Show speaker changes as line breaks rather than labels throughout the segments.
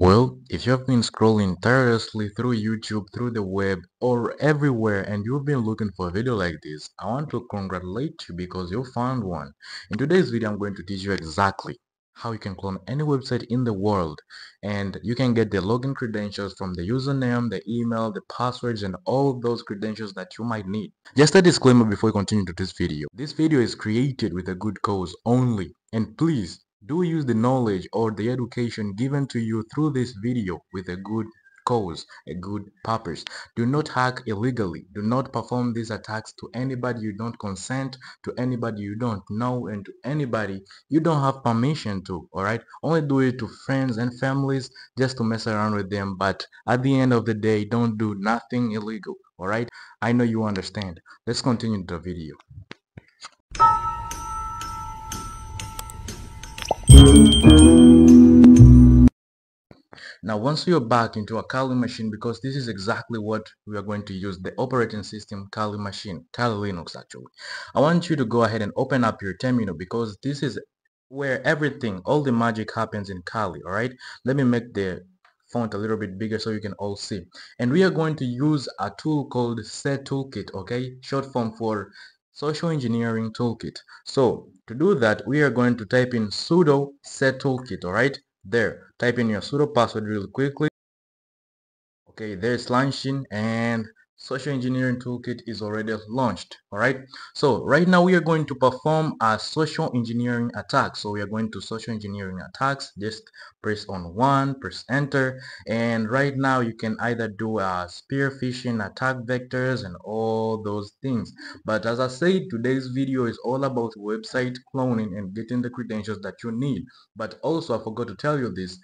Well, if you have been scrolling tirelessly through YouTube, through the web, or everywhere and you've been looking for a video like this, I want to congratulate you because you found one. In today's video, I'm going to teach you exactly how you can clone any website in the world and you can get the login credentials from the username, the email, the passwords and all those credentials that you might need. Just a disclaimer before we continue to this video. This video is created with a good cause only and please do use the knowledge or the education given to you through this video with a good cause, a good purpose. Do not hack illegally. Do not perform these attacks to anybody you don't consent, to anybody you don't know, and to anybody you don't have permission to, alright? Only do it to friends and families just to mess around with them, but at the end of the day, don't do nothing illegal, alright? I know you understand. Let's continue the video. Now once you're back into a Kali machine, because this is exactly what we are going to use, the operating system Kali machine, Kali Linux actually. I want you to go ahead and open up your terminal because this is where everything, all the magic happens in Kali, alright? Let me make the font a little bit bigger so you can all see. And we are going to use a tool called Set Toolkit, okay? Short form for Social Engineering Toolkit. So to do that, we are going to type in sudo set toolkit, alright? There, type in your sudo password real quickly. Okay, there's launching and social engineering toolkit is already launched all right? So right now we are going to perform a social engineering attack. So we are going to social engineering attacks. Just press on one press enter. And right now you can either do a spear phishing attack vectors and all those things. But as i said today's video is all about website cloning and getting the credentials that you need. But also i forgot to tell you this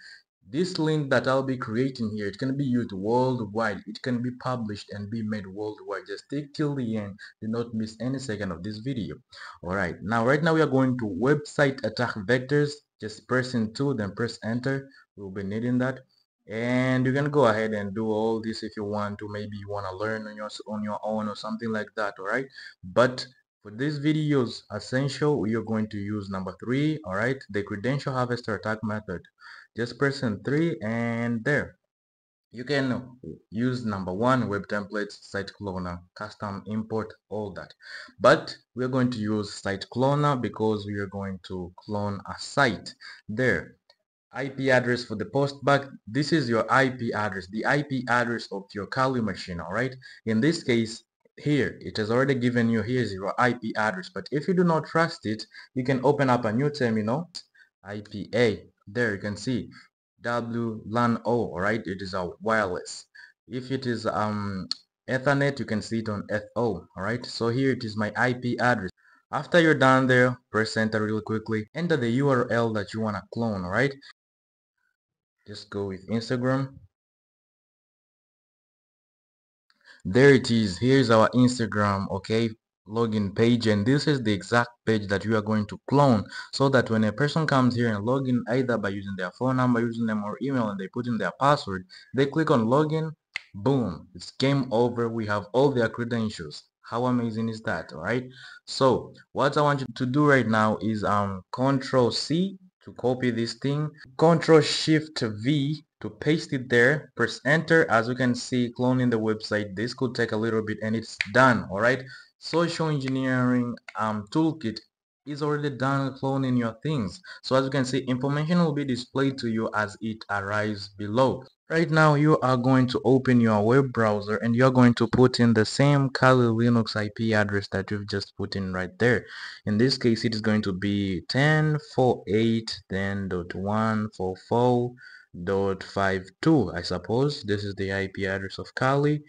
this link that I'll be creating here, it can be used worldwide. It can be published and be made worldwide. Just take till the end. Do not miss any second of this video. Alright, now right now we are going to website attack vectors. Just press into, then press enter. We'll be needing that. And you can go ahead and do all this if you want to. Maybe you want to learn on your, on your own or something like that. Alright, but for this video's essential, we are going to use number three, all right, the credential harvester attack method. Just press on three and there. You can use number one, web templates, site cloner, custom import, all that. But we're going to use site cloner because we are going to clone a site. There, IP address for the postback. This is your IP address, the IP address of your Kali machine, all right? In this case, here. It has already given you here's your IP address. But if you do not trust it you can open up a new terminal IPA there you can see WLAN O alright it is a wireless. If it is um Ethernet you can see it on FO alright so here it is my IP address. After you're done there press enter real quickly. Enter the URL that you want to clone alright just go with Instagram there it is. Here's our instagram okay? Login page and this is the exact page that you are going to clone so that when a person comes here and log in either by using their phone number username or email and they put in their password they click on login boom it's game over. We have all their credentials. How amazing is that all right? So what i want you to do right now is um control c to copy this thing. Control shift v to paste it there press enter. As you can see cloning the website this could take a little bit and it's done all right? Social engineering um, toolkit is already done cloning your things. So as you can see information will be displayed to you as it arrives below. Right now you are going to open your web browser and you're going to put in the same Kali Linux IP address that you've just put in right there. In this case it is going to be 1048 then dot 144 dot five two I suppose. This is the IP address of Kali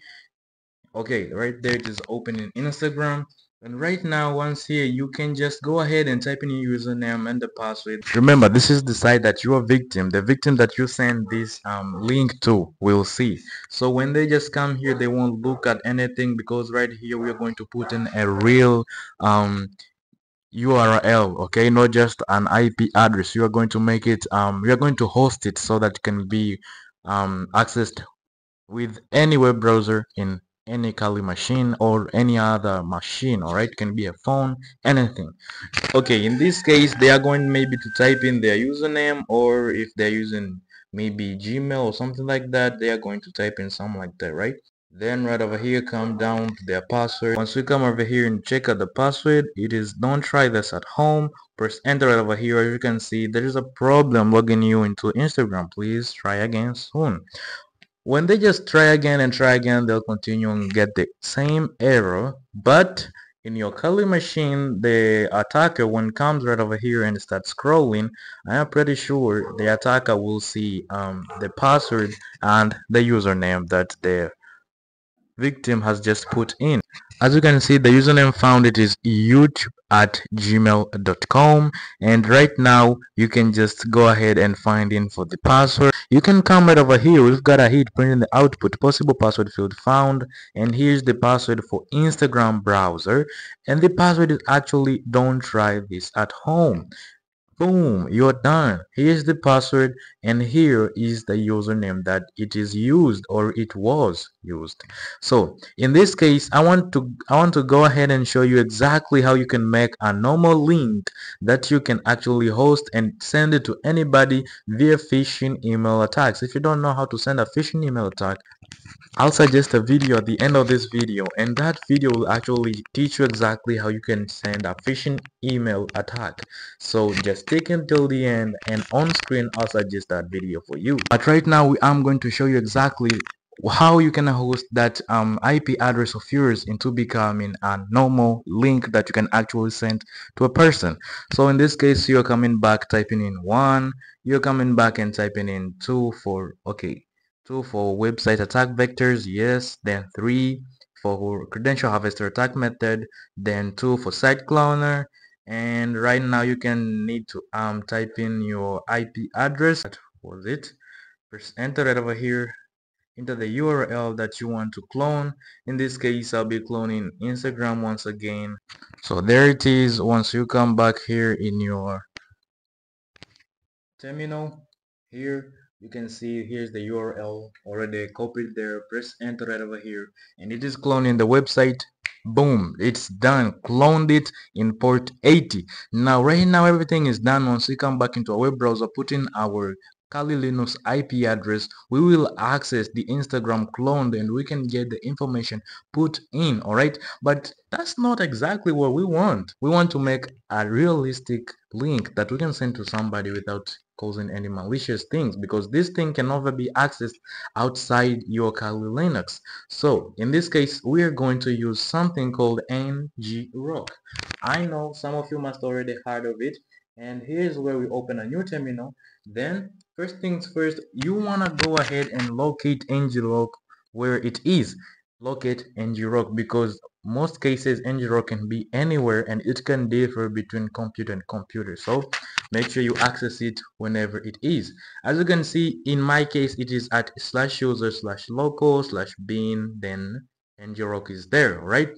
okay right there is open in Instagram. And right now once here you can just go ahead and type in your username and the password. Remember this is the site that your victim the victim that you send this um, link to. Will see. So when they just come here they won't look at anything because right here we are going to put in a real um, URL okay? Not just an IP address. You are going to make it um we are going to host it so that it can be um accessed with any web browser in any Kali machine or any other machine alright can be a phone anything. Okay in this case they are going maybe to type in their username or if they're using maybe gmail or something like that they are going to type in something like that right then right over here come down to their password once we come over here and check out the password it is don't try this at home. Press enter right over here. As you can see there is a problem logging you into instagram. Please try again soon. When they just try again and try again they'll continue and get the same error. But in your Kali machine the attacker when comes right over here and starts scrolling I am pretty sure the attacker will see um, the password and the username that the victim has just put in. As you can see the username found it is youtube at gmail.com and right now you can just go ahead and find in for the password. You can come right over here. We've got a hit printing the output possible password field found. And here's the password for instagram browser. And the password is actually don't try this at home. Boom, you're done. Here's the password. And here is the username that it is used or it was used. So in this case, I want to I want to go ahead and show you exactly how you can make a normal link that you can actually host and send it to anybody via phishing email attacks. If you don't know how to send a phishing email attack, I'll suggest a video at the end of this video and that video will actually teach you exactly how you can send a phishing email attack. So just take until the end and on screen I'll suggest that video for you. But right now I'm going to show you exactly how you can host that um, IP address of yours into becoming a normal link that you can actually send to a person. So in this case you're coming back typing in one, you're coming back and typing in two for okay two for website attack vectors yes then three for credential harvester attack method then two for site cloner and right now you can need to um type in your IP address. That was it. Press enter right over here into the URL that you want to clone. In this case I'll be cloning Instagram once again. So there it is. Once you come back here in your terminal here you can see here's the URL already copied there. Press enter right over here. And it is cloning the website. Boom it's done. Cloned it in port 80 now right now everything is done. Once we come back into our web browser put in our Kali Linux IP address, we will access the Instagram cloned and we can get the information put in, alright? But that's not exactly what we want. We want to make a realistic link that we can send to somebody without causing any malicious things because this thing can never be accessed outside your Kali Linux. So in this case, we are going to use something called ngrok. I know some of you must already heard of it and here's where we open a new terminal. Then first things first you want to go ahead and locate ngrok where it is. Locate ngrok because most cases ngrok can be anywhere and it can differ between computer and computer. So make sure you access it whenever it is. As you can see in my case it is at slash user slash local slash bin then ngrok is there right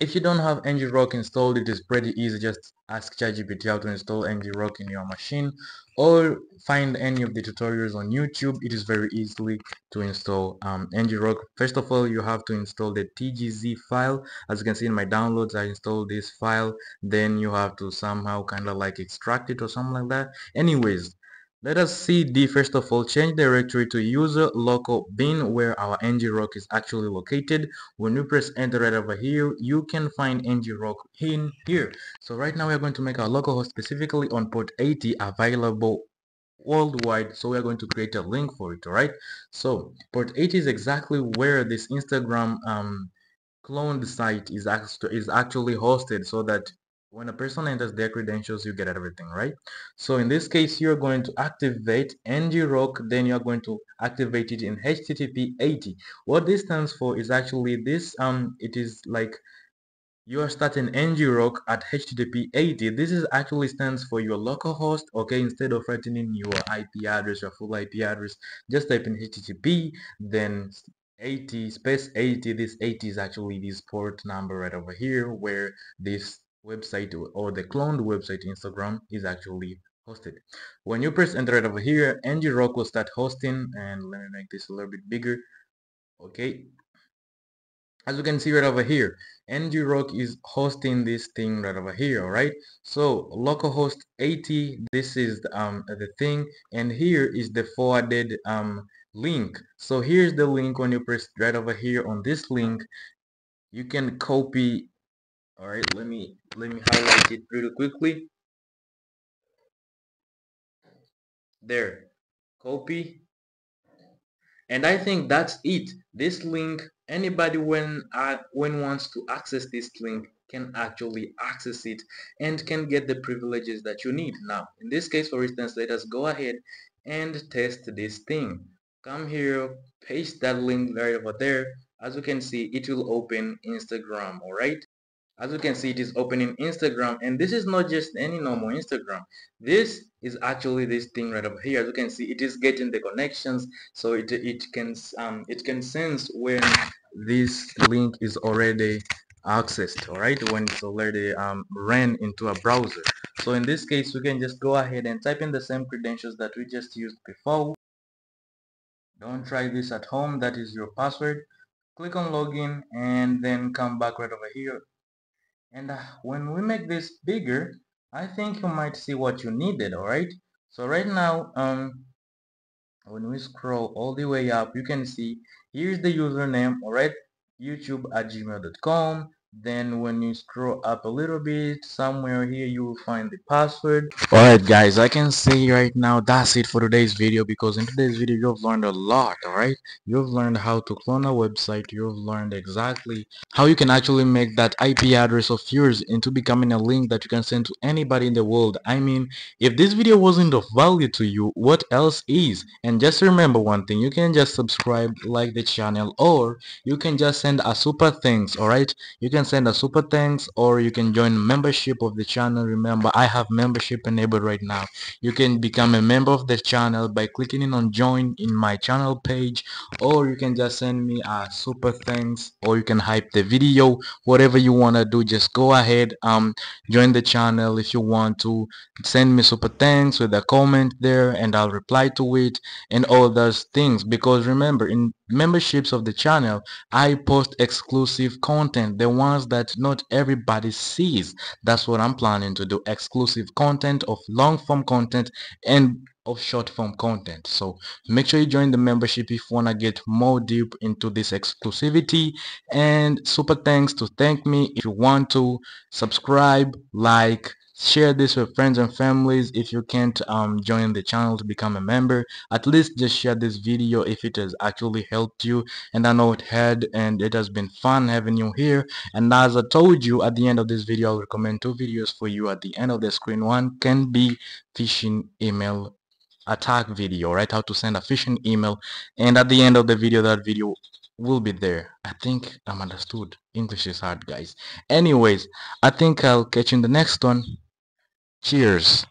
if you don't have ngrok installed it is pretty easy. Just ask ChatGPT how to install ngrok in your machine or find any of the tutorials on YouTube. It is very easily to install um, ngrok first of all you have to install the tgz file. As you can see in my downloads I installed this file. Then you have to somehow kind of like extract it or something like that. Anyways let us see cd first of all change directory to user local bin where our ngrok is actually located. When you press enter right over here, you can find ngrok in here. So right now we are going to make our localhost specifically on port 80 available worldwide so we are going to create a link for it all right so port 80 is exactly where this instagram um cloned site is actually is actually hosted so that when a person enters their credentials you get everything right? So in this case you're going to activate ngrok then you're going to activate it in http 80 what this stands for is actually this um it is like you are starting ngrok at http 80 this is actually stands for your local host okay? Instead of writing in your ip address your full ip address just type in http then 80 space 80 this 80 is actually this port number right over here where this website or the cloned website Instagram is actually hosted. When you press enter right over here, ngrok will start hosting and let me make this a little bit bigger. Okay. as you can see right over here ngrok is hosting this thing right over here all right so localhost 80 this is um the thing and here is the forwarded um link so here's the link when you press right over here on this link you can copy all right let me let me highlight it really quickly. There copy. And I think that's it. This link anybody when uh, when wants to access this link can actually access it and can get the privileges that you need. Now in this case for instance let us go ahead and test this thing. Come here paste that link right over there. As you can see it will open Instagram alright as you can see it is opening Instagram and this is not just any normal Instagram. This is actually this thing right over here. As you can see it is getting the connections so it it can um it can sense when this link is already accessed all right? When it's already um, ran into a browser. So in this case we can just go ahead and type in the same credentials that we just used before. Don't try this at home. That is your password. Click on login and then come back right over here and uh, when we make this bigger I think you might see what you needed alright? So right now um when we scroll all the way up you can see here's the username alright? Youtube at gmail.com then when you scroll up a little bit somewhere here you will find the password. Alright guys I can say right now that's it for today's video because in today's video you've learned a lot alright? You've learned how to clone a website you've learned exactly how you can actually make that IP address of yours into becoming a link that you can send to anybody in the world. I mean if this video wasn't of value to you what else is? And just remember one thing you can just subscribe like the channel or you can just send a super thanks alright? You can send a super thanks or you can join membership of the channel. Remember I have membership enabled right now. You can become a member of the channel by clicking in on join in my channel page or you can just send me a super thanks or you can hype the video. Whatever you want to do just go ahead um join the channel if you want to. Send me super thanks with a comment there and I'll reply to it and all those things. Because remember in memberships of the channel I post exclusive content the ones that not everybody sees. That's what I'm planning to do exclusive content of long form content and of short form content. So make sure you join the membership if you want to get more deep into this exclusivity. And super thanks to thank me. If you want to subscribe like share this with friends and families if you can't um, join the channel to become a member. At least just share this video if it has actually helped you. And I know it had and it has been fun having you here. And as I told you at the end of this video I'll recommend two videos for you. At the end of the screen one can be phishing email attack video right? How to send a phishing email. And at the end of the video that video will be there. I think i'm understood. English is hard guys. Anyways i think i'll catch you in the next one Cheers.